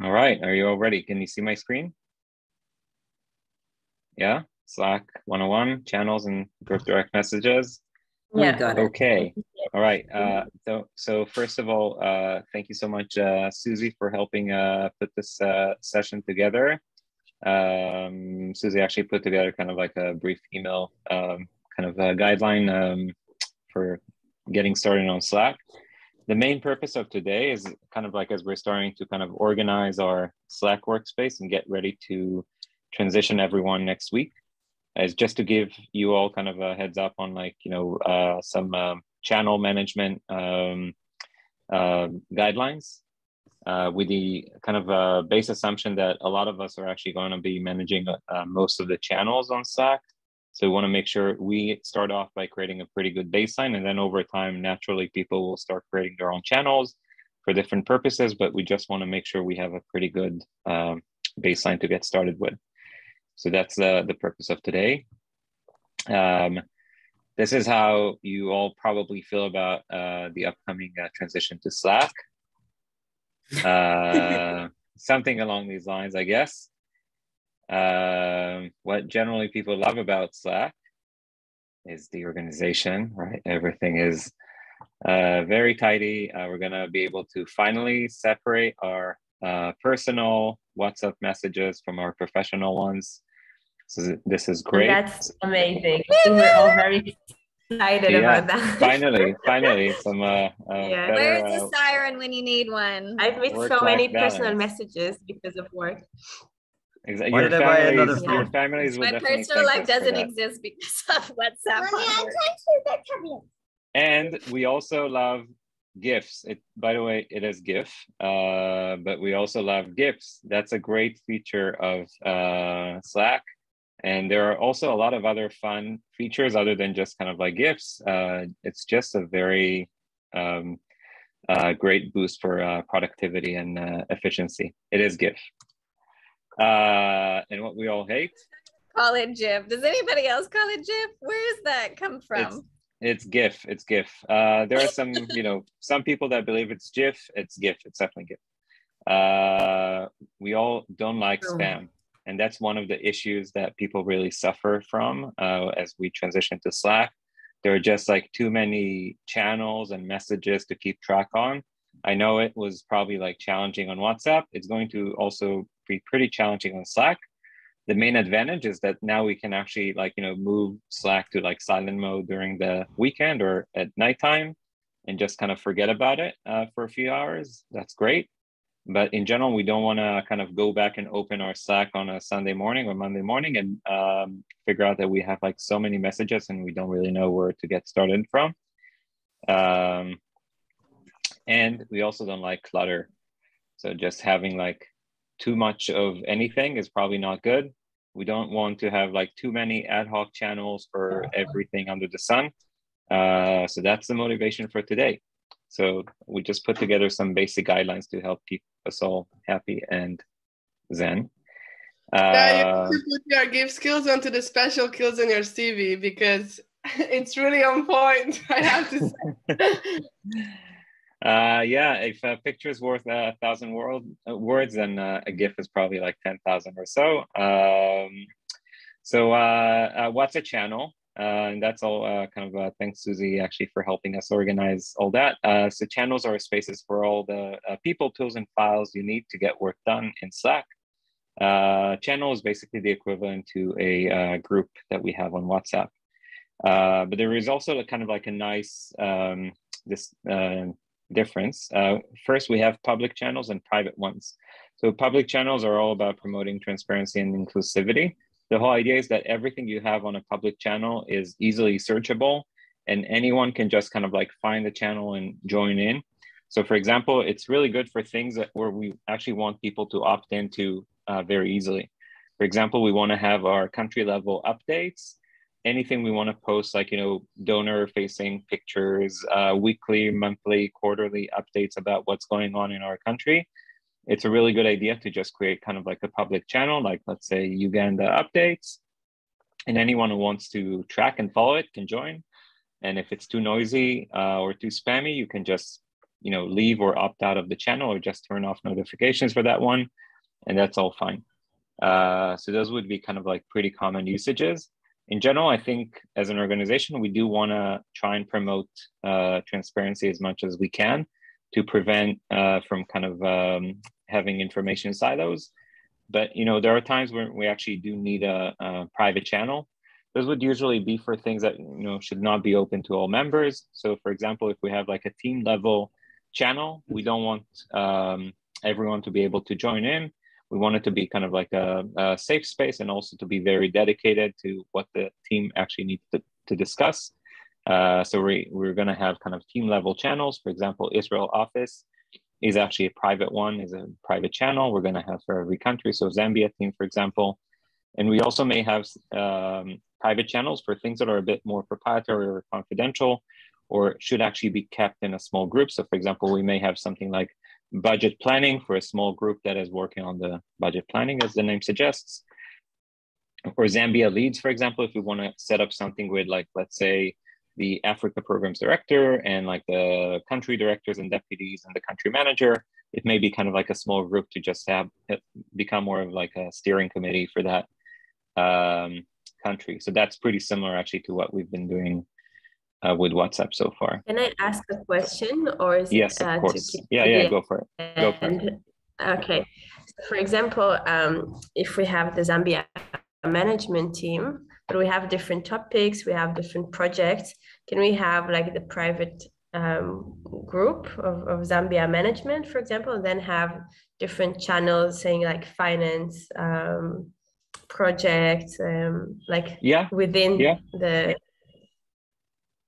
All right, are you all ready? Can you see my screen? Yeah, Slack 101, channels and group direct messages. Yeah. Got it. Okay. All right. Uh, so, so first of all, uh, thank you so much, uh, Susie, for helping uh, put this uh, session together. Um, Susie actually put together kind of like a brief email um, kind of a guideline um, for getting started on Slack. The main purpose of today is kind of like as we're starting to kind of organize our Slack workspace and get ready to transition everyone next week is just to give you all kind of a heads up on like you know uh, some um, channel management um, uh, guidelines uh, with the kind of uh, base assumption that a lot of us are actually going to be managing uh, most of the channels on Slack so we want to make sure we start off by creating a pretty good baseline. And then over time, naturally, people will start creating their own channels for different purposes. But we just want to make sure we have a pretty good um, baseline to get started with. So that's uh, the purpose of today. Um, this is how you all probably feel about uh, the upcoming uh, transition to Slack. Uh, something along these lines, I guess. Um, what generally people love about Slack is the organization, right? Everything is uh, very tidy. Uh, we're going to be able to finally separate our uh, personal WhatsApp messages from our professional ones. So this is great. That's amazing. We're all very excited yeah, about that. finally, finally, some. Uh, uh, yeah. Better, Where's the uh, siren when you need one? I've missed so many balance. personal messages because of work. Exactly. Why your did I buy another phone? Your families My personal life doesn't exist because of WhatsApp. and we also love GIFs. It, by the way, it is GIF, uh, but we also love GIFs. That's a great feature of uh, Slack. And there are also a lot of other fun features other than just kind of like GIFs. Uh, it's just a very um, uh, great boost for uh, productivity and uh, efficiency. It is GIF uh, and what we all hate. Call it GIF. Does anybody else call it GIF? Where does that come from? It's, it's GIF. It's GIF. Uh, there are some, you know, some people that believe it's GIF. It's GIF. It's definitely GIF. Uh, we all don't like spam. And that's one of the issues that people really suffer from uh, as we transition to Slack. There are just like too many channels and messages to keep track on. I know it was probably like challenging on WhatsApp. It's going to also be pretty challenging on Slack. The main advantage is that now we can actually like, you know, move Slack to like silent mode during the weekend or at nighttime and just kind of forget about it uh, for a few hours. That's great. But in general, we don't want to kind of go back and open our Slack on a Sunday morning or Monday morning and um, figure out that we have like so many messages and we don't really know where to get started from. Um, and we also don't like clutter. So just having like too much of anything is probably not good. We don't want to have like too many ad hoc channels for everything under the sun. Uh, so that's the motivation for today. So we just put together some basic guidelines to help keep us all happy and zen. Uh, yeah, you put your gift skills onto the special skills in your CV because it's really on point. I have to say. Uh, yeah, if a picture is worth a thousand world, uh, words, then uh, a GIF is probably like 10,000 or so. Um, so uh, uh, what's a channel? Uh, and that's all uh, kind of uh, thanks Susie actually for helping us organize all that. Uh, so channels are spaces for all the uh, people, tools, and files you need to get work done in Slack. Uh, channel is basically the equivalent to a group that we have on WhatsApp. But there is also a kind of like a nice um, this uh, difference. First, we have public channels and private ones. So public channels are all about promoting transparency and inclusivity. The whole idea is that everything you have on a public channel is easily searchable and anyone can just kind of like find the channel and join in. So for example, it's really good for things that where we actually want people to opt into uh, very easily. For example, we want to have our country level updates anything we want to post, like, you know, donor facing pictures, uh, weekly, monthly, quarterly updates about what's going on in our country. It's a really good idea to just create kind of like a public channel, like let's say Uganda updates, and anyone who wants to track and follow it can join. And if it's too noisy uh, or too spammy, you can just you know leave or opt out of the channel or just turn off notifications for that one, and that's all fine. Uh, so those would be kind of like pretty common usages. In general, I think as an organization, we do want to try and promote uh, transparency as much as we can to prevent uh, from kind of um, having information silos. But you know, there are times when we actually do need a, a, private channel. Those would usually be for things that you know should not be open to all members. So, for example, if we have like a team level channel, we don't want um, everyone to be able to join in. We want it to be kind of like a, a safe space and also to be very dedicated to what the team actually needs to, to discuss. Uh, so we, we're going to have kind of team level channels. For example, Israel office is actually a private one, is a private channel. We're going to have for every country. So Zambia team, for example. And we also may have um, private channels for things that are a bit more proprietary or confidential or should actually be kept in a small group. So for example, we may have something like budget planning for a small group that is working on the budget planning, as the name suggests. Or Zambia leads, for example, if we want to set up something with like, let's say, the Africa programs director and like the country directors and deputies and the country manager. It may be kind of like a small group to just have become more of like a steering committee for that um, country. So that's pretty similar actually to what we've been doing uh, with WhatsApp so far. Can I ask a question or is yes, of uh, course. yeah, yeah, go for it. Go for it. Okay. For example, um, if we have the Zambia management team, but we have different topics, we have different projects. Can we have like the private um, group of, of Zambia management, for example, and then have different channels saying like finance, um, projects, um, like yeah, within yeah. the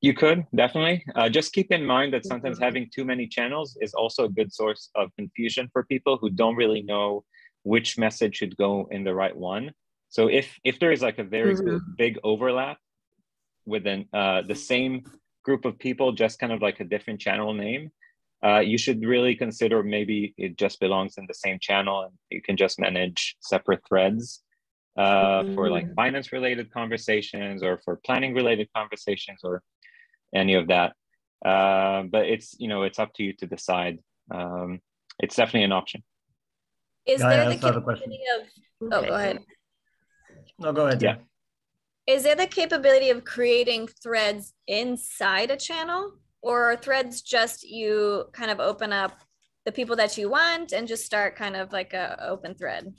you could definitely. Uh, just keep in mind that sometimes mm-hmm. having too many channels is also a good source of confusion for people who don't really know which message should go in the right one. So if if there is like a very mm-hmm. big overlap within uh, the same group of people, just kind of like a different channel name, uh, you should really consider maybe it just belongs in the same channel and you can just manage separate threads uh, mm-hmm. for like mm. finance related conversations or for planning related conversations or any of that. Uh, but it's you know it's up to you to decide. Um, it's definitely an option. Is there the capability of? Oh, go ahead. No, go ahead. Yeah. Is there the capability of creating threads inside a channel, or are threads just you kind of open up the people that you want and just start kind of like a open thread?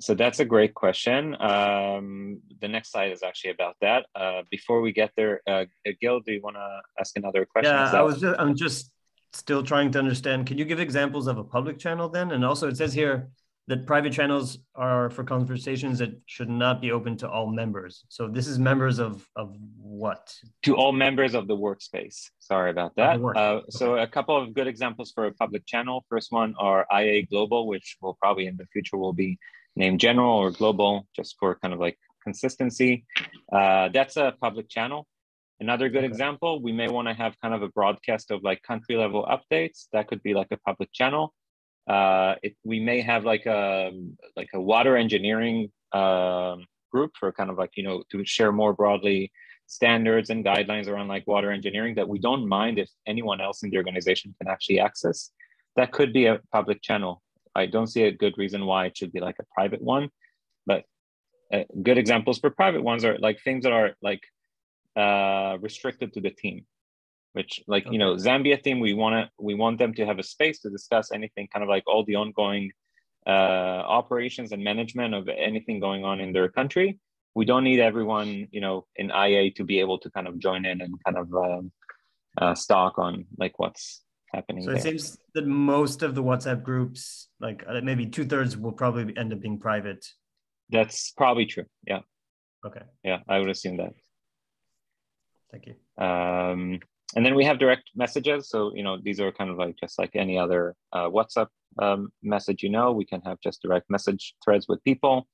So that's a great question. Um, the next slide is actually about that. Uh, before we get there, uh, Gil, do you want to ask another question? Yeah, I was. Just, I'm just still trying to understand. Can you give examples of a public channel then? And also, it says here that private channels are for conversations that should not be open to all members. So this is members of of what? To all members of the workspace. Sorry about that. Uh, okay. So a couple of good examples for a public channel. First one are IA Global, which will probably in the future will be named General or Global, just for kind of like consistency. Uh, that's a public channel. Another good okay. example, we may want to have kind of a broadcast of like country level updates. That could be like a public channel uh, it, we may have like a like a water engineering uh, group for kind of like you know to share more broadly standards and guidelines around like water engineering that we don't mind if anyone else in the organization can actually access. That could be a public channel. I don't see a good reason why it should be like a private one, but uh, good examples for private ones are like things that are like uh, restricted to the team which like okay. you know zambia team we want to we want them to have a space to discuss anything kind of like all the ongoing uh, operations and management of anything going on in their country. We don't need everyone you know in ia to be able to kind of join in and kind of um, uh, stock on like what's happening so it seems that most of the whatsapp groups like uh, maybe two-thirds will probably end up being private. That's probably true yeah. Okay. Yeah i would assume that. Thank you. Um and then we have direct messages. So, you know, these are kind of like just like any other uh, WhatsApp um, message, you know, we can have just direct message threads with people.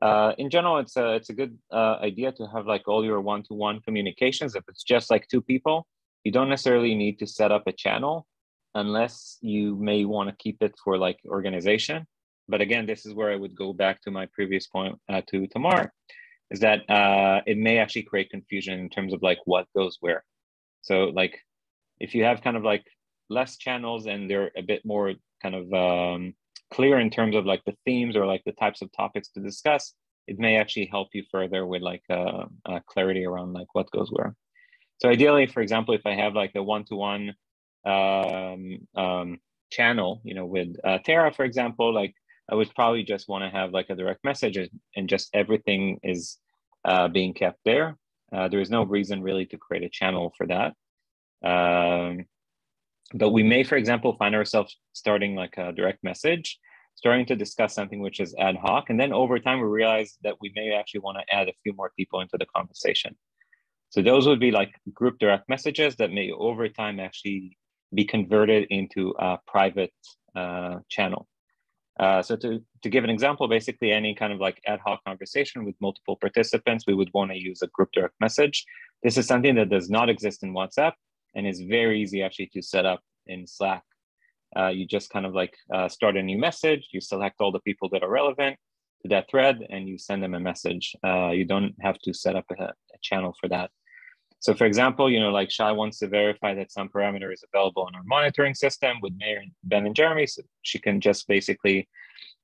Uh, in general, it's a, it's a good uh, idea to have like all your one-to-one communications. If it's just like two people, you don't necessarily need to set up a channel. unless you may want to keep it for like organization. But again, this is where I would go back to my previous point uh, to Tamar, is that uh, it may actually create confusion in terms of like what goes where. So like if you have kind of like less channels and they're a bit more kind of um, clear in terms of like the themes or like the types of topics to discuss, it may actually help you further with like uh, uh, clarity around like what goes where. So ideally, for example, if I have like a one-to-one um, um, channel, you know, with uh, Terra, for example, like I would probably just want to have like a direct message and just everything is uh, being kept there. Uh, there is no reason really to create a channel for that. Um, but we may, for example, find ourselves starting like a direct message, starting to discuss something which is ad hoc. And then over time, we realize that we may actually want to add a few more people into the conversation. So those would be like group direct messages that may over time actually be converted into a private uh, channel. Uh, so to, to give an example, basically any kind of like ad hoc conversation with multiple participants, we would want to use a group direct message. This is something that does not exist in WhatsApp and is very easy actually to set up in Slack. Uh, you just kind of like uh, start a new message, you select all the people that are relevant to that thread and you send them a message. Uh, you don't have to set up a, a channel for that. So for example, you know, like Shai wants to verify that some parameter is available in our monitoring system with Meir, Ben, and Jeremy. So she can just basically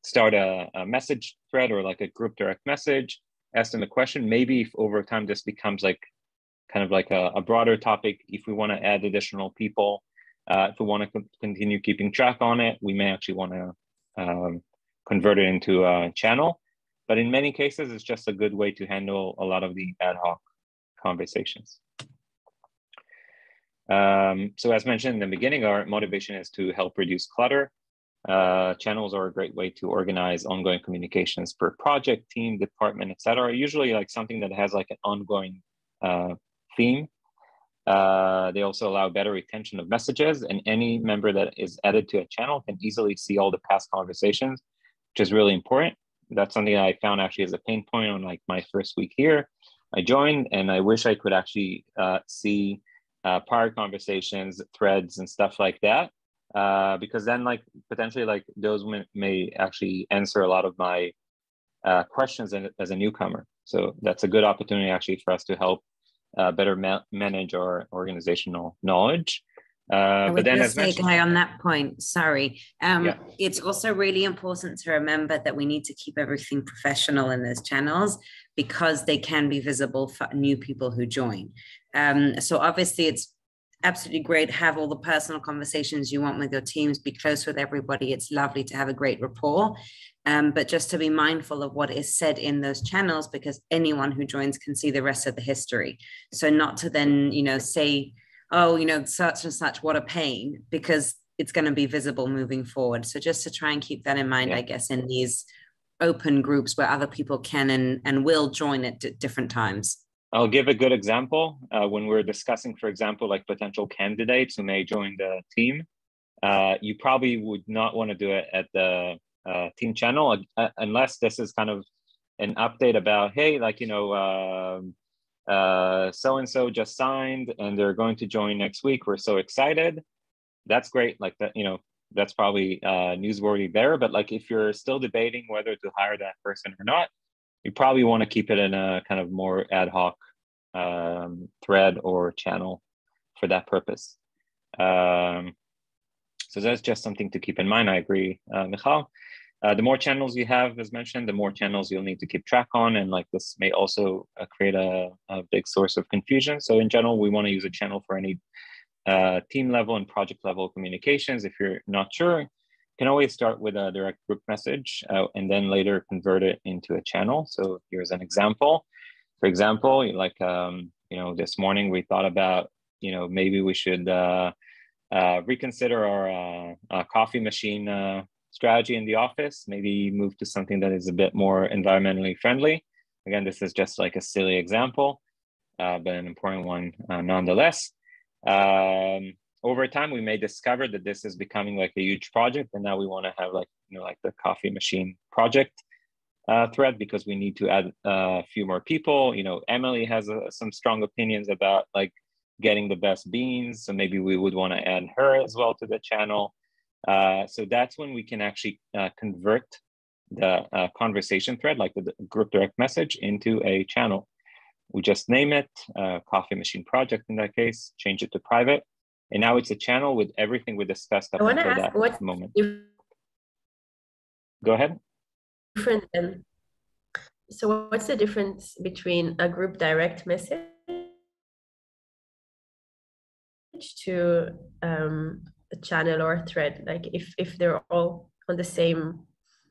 start a, a, message thread or like a group direct message, ask them a question. Maybe if over time this becomes like kind of like a, a broader topic, if we want to add additional people, uh, if we want to continue keeping track on it, we may actually want to um, convert it into a channel. But in many cases, it's just a good way to handle a lot of the ad hoc conversations. Um, so as mentioned in the beginning, our motivation is to help reduce clutter. Uh, channels are a great way to organize ongoing communications per project, team, department, etc. Usually like something that has like an ongoing uh, theme. Uh, they also allow better retention of messages and any member that is added to a channel can easily see all the past conversations, which is really important. That's something I found actually as a pain point on like my first week here. I joined and I wish I could actually uh, see uh, prior conversations, threads, and stuff like that. Uh, because then, like potentially, like those may, may actually answer a lot of my uh, questions as a newcomer. So that's a good opportunity actually for us to help uh, better ma- manage our organizational knowledge. Uh, but then, as say, on that point, sorry, um, yeah. it's also really important to remember that we need to keep everything professional in those channels because they can be visible for new people who join. Um, so obviously, it's absolutely great. Have all the personal conversations you want with your teams. Be close with everybody. It's lovely to have a great rapport. Um, but just to be mindful of what is said in those channels because anyone who joins can see the rest of the history. So not to then, you know, say, oh, you know, such and such, what a pain, because it's going to be visible moving forward. So just to try and keep that in mind, yeah. I guess, in these open groups where other people can and, and will join at d- different times. I'll give a good example. Uh, when we're discussing, for example, like potential candidates who may join the team, uh, you probably would not want to do it at the uh, team channel uh, unless this is kind of an update about, hey, like, you know, so and so just signed and they're going to join next week. We're so excited. That's great. Like that, you know, that's probably uh, newsworthy there. But like if you're still debating whether to hire that person or not, you probably want to keep it in a kind of more ad hoc um, thread or channel for that purpose. Um, so that's just something to keep in mind. I agree, uh, Michal. Uh, the more channels you have, as mentioned, the more channels you'll need to keep track on. And like this may also uh, create a, a, big source of confusion. So in general, we want to use a channel for any uh, team level and project level communications. If you're not sure, can always start with a direct group message uh, and then later convert it into a channel. So here's an example. For example, like, um, you know, this morning we thought about, you know, maybe we should uh, uh, reconsider our uh, coffee machine uh, strategy in the office, maybe move to something that is a bit more environmentally friendly. Again, this is just like a silly example, uh, but an important one nonetheless. Um, over time we may discover that this is becoming like a huge project and now we want to have like you know like the coffee machine project uh, thread because we need to add uh, a few more people you know emily has uh, some strong opinions about like getting the best beans. So maybe we would want to add her as well to the channel. Uh, so that's when we can actually uh, convert the uh, conversation thread, like the, group direct message, into a channel. We just name it uh, Coffee Machine Project in that case, change it to private. And now it's a channel with everything we discussed up until that what moment. Go ahead. Different. Um, so what's the difference between a group direct message to um, a channel or a thread? Like if if they're all on the same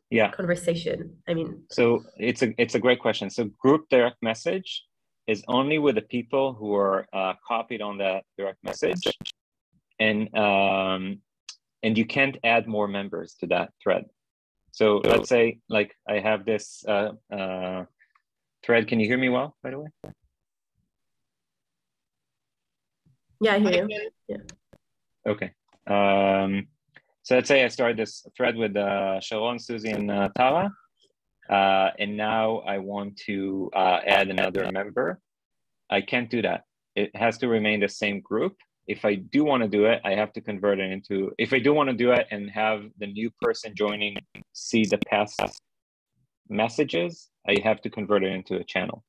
yeah conversation. I mean, so it's a it's a great question. So group direct message is only with the people who are uh, copied on that direct message, and um, and you can't add more members to that thread. So let's say like I have this uh, uh, thread. Can you hear me well, by the way? Yeah, I hear you. Yeah. Okay. Um, so let's say I started this thread with uh, Sharon, Susie, and uh, Tara. Uh, and now I want to uh, add another member. I can't do that. It has to remain the same group if I do want to do it, I have to convert it into, if I do want to do it and have the new person joining see the past messages, I have to convert it into a channel.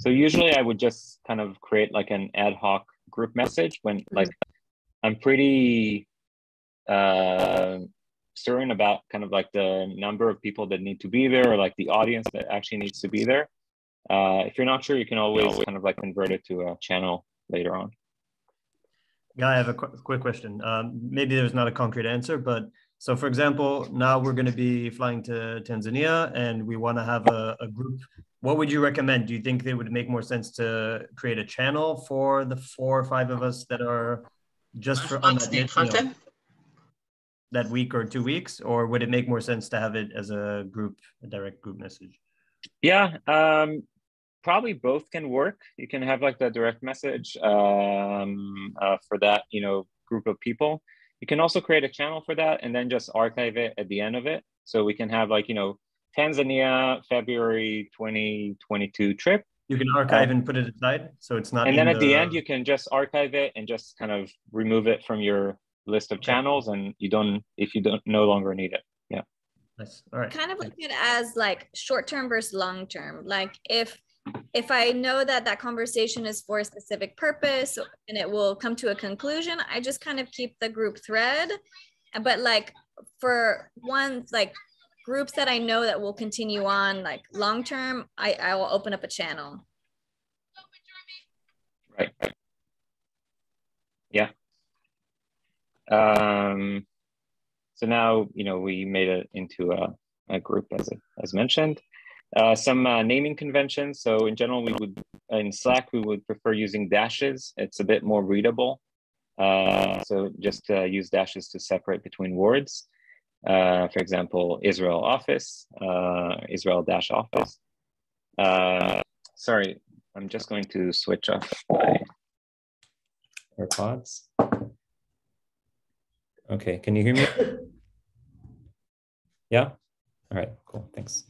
So usually I would just kind of create like an ad hoc group message when mm-hmm. like I'm pretty uh, certain about kind of like the number of people that need to be there or like the audience that actually needs to be there. Uh, if you're not sure, you can always kind of like convert it to a channel later on. Yeah, I have a qu quick question. Um, maybe there's not a concrete answer, but so for example, now we're going to be flying to Tanzania and we want to have a, a, group. What would you recommend? Do you think it would make more sense to create a channel for the four or five of us that are just for on that, you know, that week or two weeks, or would it make more sense to have it as a group, a direct group message? Yeah, um, probably both can work. You can have like the direct message um, uh, for that, you know, group of people. You can also create a channel for that and then just archive it at the end of it. So we can have like, you know, Tanzania, February 2022 trip. You can archive uh, and put it aside. So it's not. And then at the... the end, you can just archive it and just kind of remove it from your list of channels and you don't, if you don't no longer need it. Yeah. Nice. All right. Kind of look at it as like short term versus long term. Like if if I know that that conversation is for a specific purpose and it will come to a conclusion, I just kind of keep the group thread. But like for ones like groups that I know that will continue on like long term, I, I will open up a channel. Right. Yeah. Um, so now, you know, we made it into a, a group as, as mentioned. Uh, some uh, naming conventions. So in general, we would, in Slack, we would prefer using dashes. It's a bit more readable. Uh, so just use dashes to separate between words. Uh, for example, Israel office, uh, Israel dash office. sorry, I'm just going to switch off my AirPods. Okay, can you hear me? Yeah? All right, cool, thanks.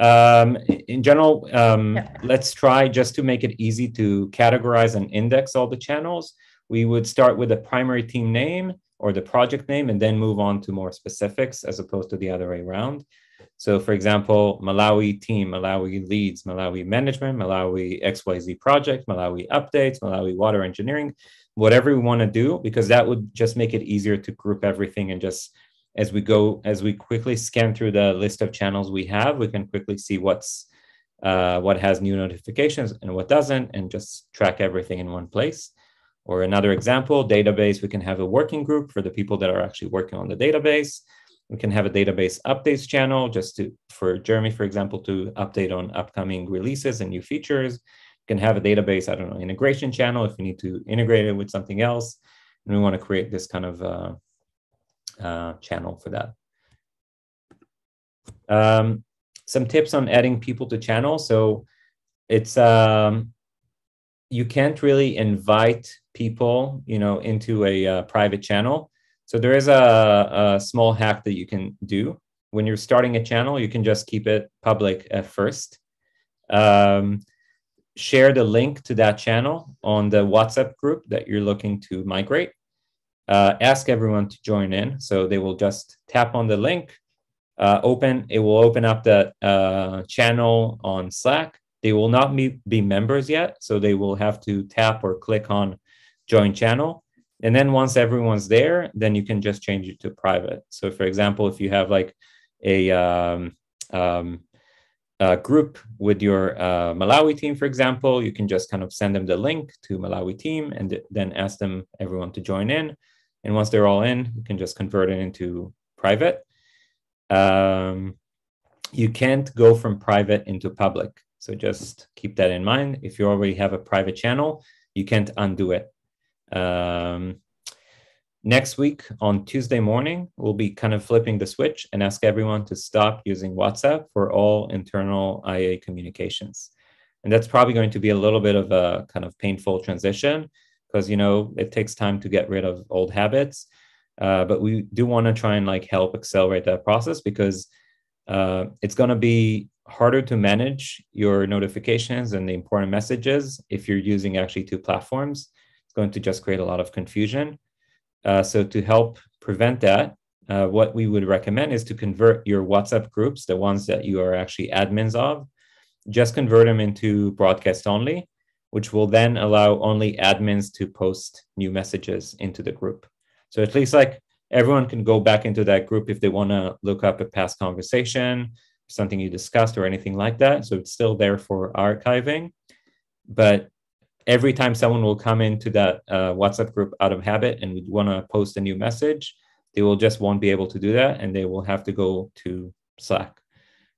Um, in general, um, yeah. let's try just to make it easy to categorize and index all the channels. We would start with the primary team name or the project name and then move on to more specifics as opposed to the other way around. So for example, Malawi team, Malawi leads, Malawi management, Malawi XYZ project, Malawi updates, Malawi water engineering, whatever we want to do, because that would just make it easier to group everything and just as we go, as we quickly scan through the list of channels we have, we can quickly see what's uh, what has new notifications and what doesn't, and just track everything in one place. Or another example, database, we can have a working group for the people that are actually working on the database. We can have a database updates channel just to for Jeremy, for example, to update on upcoming releases and new features. We can have a database, I don't know, integration channel if you need to integrate it with something else. And we want to create this kind of uh, uh, channel for that. Um, some tips on adding people to channel. So it's um, you can't really invite people, you know, into a uh, private channel. So there is a, a, small hack that you can do when you're starting a channel. You can just keep it public at first. Um, share the link to that channel on the WhatsApp group that you're looking to migrate. Uh, ask everyone to join in. So they will just tap on the link, uh, open, it will open up the uh, channel on Slack. They will not be, be members yet. So they will have to tap or click on join channel. And then once everyone's there, then you can just change it to private. So for example, if you have like a um, um, uh, group with your uh, Malawi team, for example, you can just kind of send them the link to Malawi team and then ask them everyone to join in. And once they're all in, you can just convert it into private. Um, you can't go from private into public. So just keep that in mind. If you already have a private channel, you can't undo it. Um, Next week on Tuesday morning, we'll be kind of flipping the switch and ask everyone to stop using WhatsApp for all internal IA communications. And that's probably going to be a little bit of a kind of painful transition because, you know, it takes time to get rid of old habits. Uh, but we do want to try and like help accelerate that process because uh, it's going to be harder to manage your notifications and the important messages if you're using actually two platforms. It's going to just create a lot of confusion. Uh, so to help prevent that, uh, what we would recommend is to convert your WhatsApp groups, the ones that you are actually admins of, just convert them into broadcast only, which will then allow only admins to post new messages into the group. So at least like everyone can go back into that group if they want to look up a past conversation, something you discussed or anything like that. So it's still there for archiving. But every time someone will come into that uh, WhatsApp group out of habit and would want to post a new message, they will just won't be able to do that and they will have to go to Slack.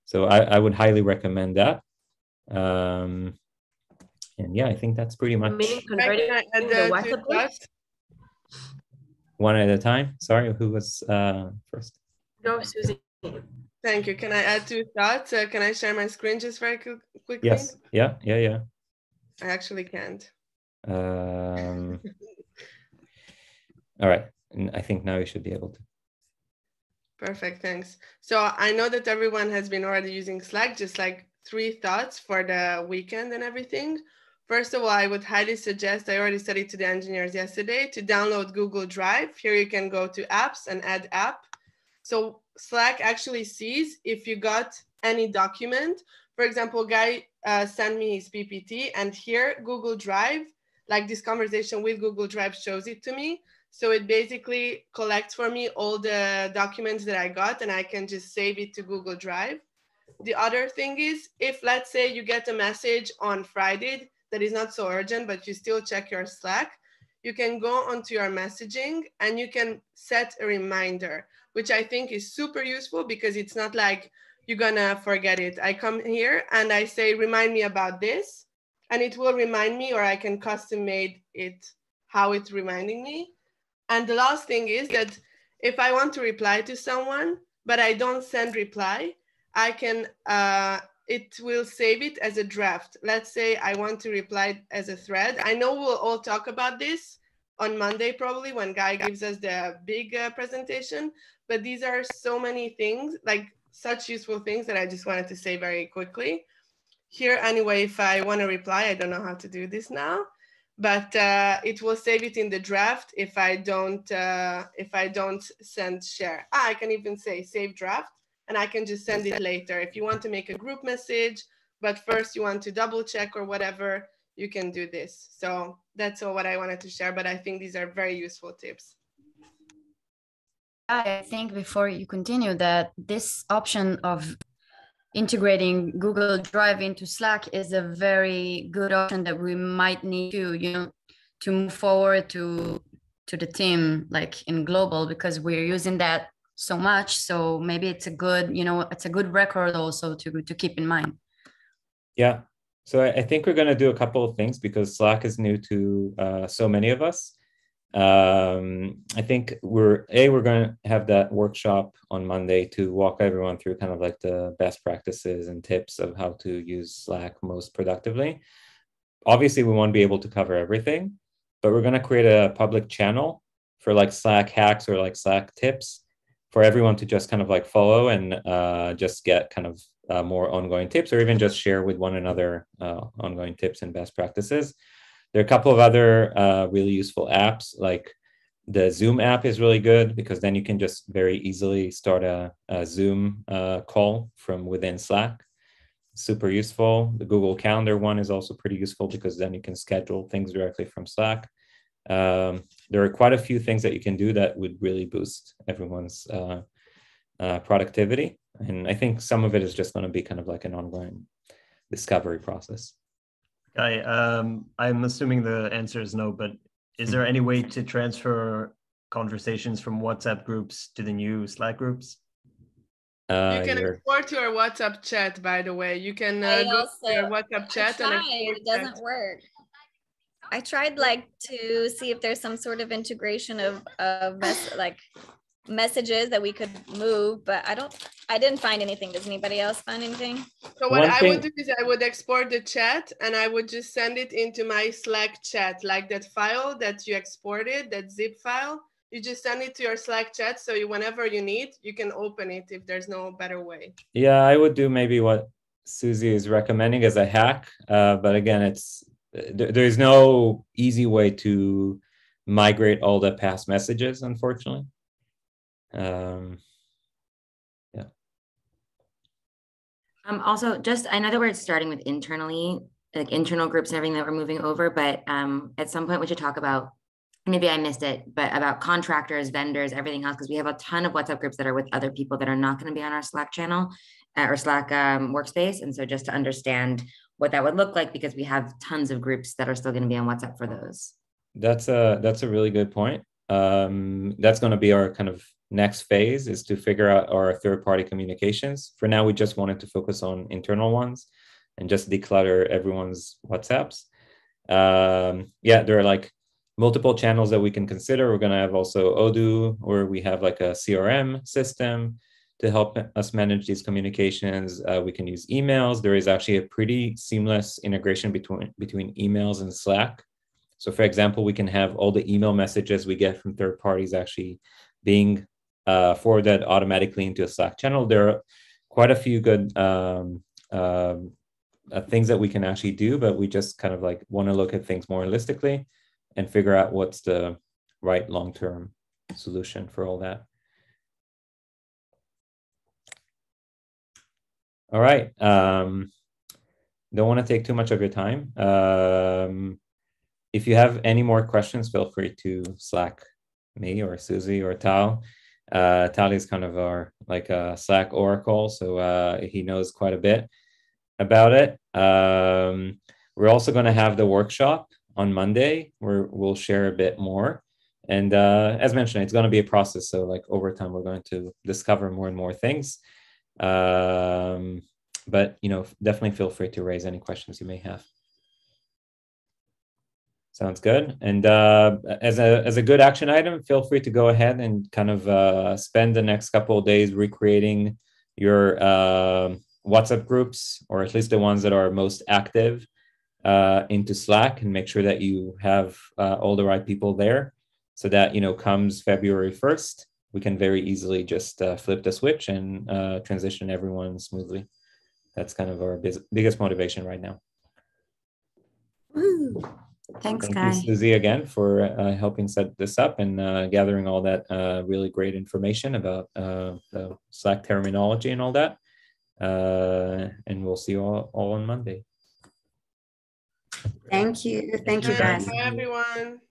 So I, I would highly recommend that. Um, and yeah, I think that's pretty much one at a time. Sorry, who was uh, first? No, Susie. Thank you. Can I add two thoughts? Uh, can I share my screen just very quickly? Yes. Yeah. Yeah. Yeah. I actually can't. Um, all right. And I think now you should be able to. Perfect. Thanks. So I know that everyone has been already using Slack, just like three thoughts for the weekend and everything. First of all, I would highly suggest, I already said it to the engineers yesterday, to download Google Drive. Here you can go to apps and add app. So Slack actually sees if you got any document. For example, Guy uh, send me his PPT. And here, Google Drive, like this conversation with Google Drive shows it to me. So it basically collects for me all the documents that I got and I can just save it to Google Drive. The other thing is if let's say you get a message on Friday that is not so urgent, but you still check your Slack, you can go onto your messaging and you can set a reminder, which I think is super useful because it's not like you're gonna forget it. I come here and I say, remind me about this, and it will remind me, or I can custom made it how it's reminding me. And the last thing is that if I want to reply to someone, but I don't send reply, I can, uh, it will save it as a draft. Let's say I want to reply as a thread. I know we'll all talk about this on Monday, probably when Guy gives us the big uh, presentation, but these are so many things like such useful things that I just wanted to say very quickly. Here, anyway, if I want to reply, I don't know how to do this now, but uh, it will save it in the draft if I don't uh, if I don't send share. Ah, I can even say save draft, and I can just send it later. If you want to make a group message, but first you want to double check or whatever, you can do this. So that's all what I wanted to share, but I think these are very useful tips. I think before you continue that this option of integrating Google Drive into Slack is a very good option that we might need to, you know, to move forward to to the team like in global because we're using that so much. So maybe it's a good, you know, it's a good record also to to keep in mind. Yeah. So I think we're going to do a couple of things because Slack is new to uh, so many of us um, I think we're a we're going to have that workshop on Monday to walk everyone through kind of like the best practices and tips of how to use Slack most productively. Obviously, we want to be able to cover everything, but we're going to create a public channel for like Slack hacks or like Slack tips for everyone to just kind of like follow and uh, just get kind of uh, more ongoing tips or even just share with one another uh, ongoing tips and best practices. There are a couple of other uh, really useful apps like the Zoom app is really good because then you can just very easily start a, a Zoom uh, call from within Slack. Super useful. The Google Calendar one is also pretty useful because then you can schedule things directly from Slack. Um, there are quite a few things that you can do that would really boost everyone's uh, uh, productivity. And I think some of it is just going to be kind of like an ongoing discovery process. I, um, I'm assuming the answer is no, but is there any way to transfer conversations from WhatsApp groups to the new Slack groups? Uh, you can you're... export your WhatsApp chat, by the way. You can uh, go to your WhatsApp chat and export it doesn't chat. work. I tried like to see if there's some sort of integration of of mess, like messages that we could move, but I don't, I didn't find anything. Does anybody else find anything? So what One I thing... would do is I would export the chat and I would just send it into my Slack chat, like that file that you exported, that zip file. You just send it to your Slack chat. So you, whenever you need, you can open it if there's no better way. Yeah, I would do maybe what Susie is recommending as a hack. Uh, but again, it's, there's no easy way to migrate all the past messages, unfortunately. Um, yeah. Um, also, just I know that we're starting with internally, like internal groups and everything that we're moving over, but um, at some point we should talk about maybe I missed it, but about contractors, vendors, everything else, because we have a ton of WhatsApp groups that are with other people that are not going to be on our Slack channel uh, or Slack um, workspace. And so just to understand what that would look like, because we have tons of groups that are still going to be on WhatsApp for those. That's a that's a really good point. Um, that's going to be our kind of next phase is to figure out our third party communications. For now, we just wanted to focus on internal ones and just declutter everyone's WhatsApps. Um, yeah, there are like multiple channels that we can consider. We're going to have also Odoo, or we have like a CRM system to help us manage these communications. Uh, we can use emails. There is actually a pretty seamless integration between between emails and Slack. So, for example, we can have all the email messages we get from third parties actually being uh, forward that automatically into a Slack channel. There are quite a few good um, uh, uh, things that we can actually do, but we just kind of like want to look at things more holistically and figure out what's the right long-term solution for all that. All right. Um, don't want to take too much of your time. Um, if you have any more questions, feel free to Slack me or Susie or Tal. Uh, Tali's kind of our like a Slack oracle, so uh, he knows quite a bit about it. Um, we're also going to have the workshop on Monday where we'll share a bit more. And uh, as mentioned, it's going to be a process. So like over time, we're going to discover more and more things. Um, but you know, definitely feel free to raise any questions you may have. Sounds good. And uh, as a as a good action item, feel free to go ahead and kind of uh, spend the next couple of days recreating your uh, WhatsApp groups, or at least the ones that are most active, uh, into Slack, and make sure that you have uh, all the right people there, so that you know comes February first, we can very easily just uh, flip the switch and transition everyone smoothly. That's kind of our biz- biggest motivation right now. Woo. Thanks, Thank Guy. you, Susie, again for uh, helping set this up and uh, gathering all that uh, really great information about uh, the Slack terminology and all that. Uh, and we'll see you all, all on Monday. Thank you. Thank you, guys. Bye, everyone.